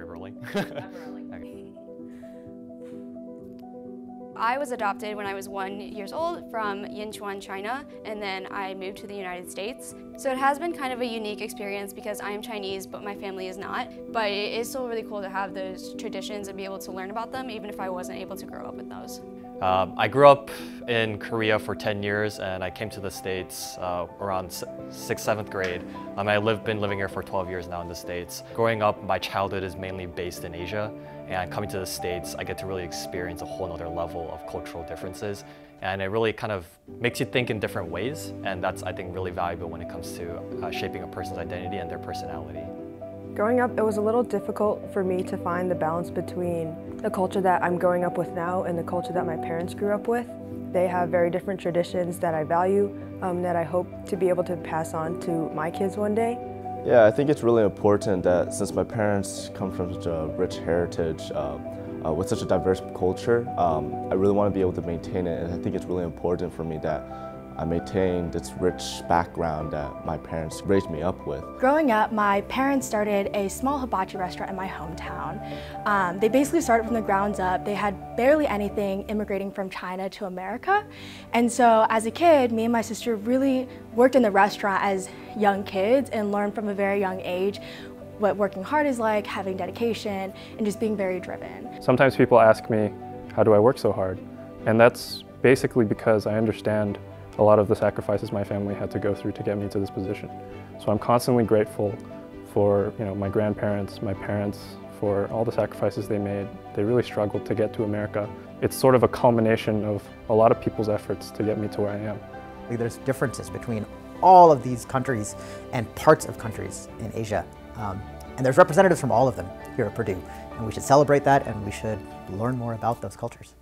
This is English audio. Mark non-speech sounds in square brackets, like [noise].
You rolling? [laughs] okay. I was adopted when I was one years old from Yinchuan, China, and then I moved to the United States. So it has been kind of a unique experience because I am Chinese, but my family is not. But it is still really cool to have those traditions and be able to learn about them, even if I wasn't able to grow up with those. Um, I grew up in Korea for 10 years and I came to the States uh, around 6th, 7th grade. Um, I've live, been living here for 12 years now in the States. Growing up, my childhood is mainly based in Asia and coming to the States, I get to really experience a whole other level of cultural differences and it really kind of makes you think in different ways and that's, I think, really valuable when it comes to uh, shaping a person's identity and their personality. Growing up, it was a little difficult for me to find the balance between the culture that I'm growing up with now and the culture that my parents grew up with. They have very different traditions that I value, um, that I hope to be able to pass on to my kids one day. Yeah, I think it's really important that since my parents come from such a rich heritage, uh, uh, with such a diverse culture, um, I really want to be able to maintain it and I think it's really important for me that I maintain this rich background that my parents raised me up with. Growing up, my parents started a small hibachi restaurant in my hometown. Um, they basically started from the grounds up. They had barely anything immigrating from China to America. And so as a kid, me and my sister really worked in the restaurant as young kids and learned from a very young age what working hard is like, having dedication, and just being very driven. Sometimes people ask me, how do I work so hard? And that's basically because I understand a lot of the sacrifices my family had to go through to get me to this position. So I'm constantly grateful for you know, my grandparents, my parents, for all the sacrifices they made. They really struggled to get to America. It's sort of a culmination of a lot of people's efforts to get me to where I am. There's differences between all of these countries and parts of countries in Asia. Um, and there's representatives from all of them here at Purdue. And we should celebrate that and we should learn more about those cultures.